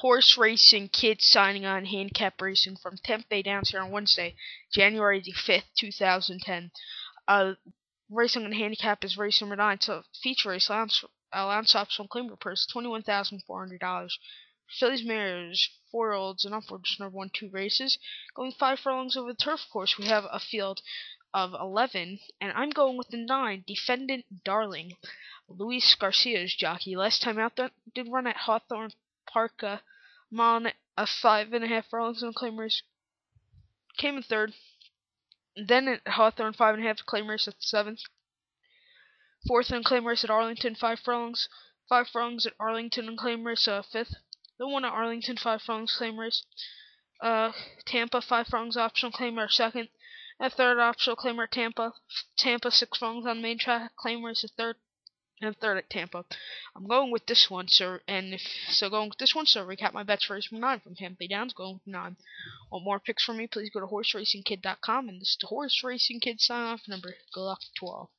Horse Racing kids signing on handicap racing from Tampa Downs here on Wednesday, January the 5th, 2010. Uh, racing on handicap is race number 9 to feature race allowance, allowance optional claimer purse $21,400. Fillies mares, four year olds and upwards, number one, two races. Going five furlongs over the turf course, we have a field of 11, and I'm going with the 9, Defendant Darling. Luis Garcia's jockey. Last time out, did run at Hawthorne Park. Uh, on a five and a half and claimers. Came in third. Then at Hawthorne, five and a half claimers at seventh. Fourth and claimers at Arlington, five furlongs. Five furlongs at Arlington and claimers, uh, fifth. The one at Arlington, five furlongs claimers. Uh, Tampa, five furlongs optional claimer, second. At third optional claimer, Tampa. Tampa, six furlongs on main track claimers, at third and third at Tampa. I'm going with this one, sir. And if so, going with this one, so recap my bets for race nine from Tampa Downs. Going with nine. Want more picks from me? Please go to horseracingkid.com. And this is the Horse Racing Kid sign off number. Good luck to all.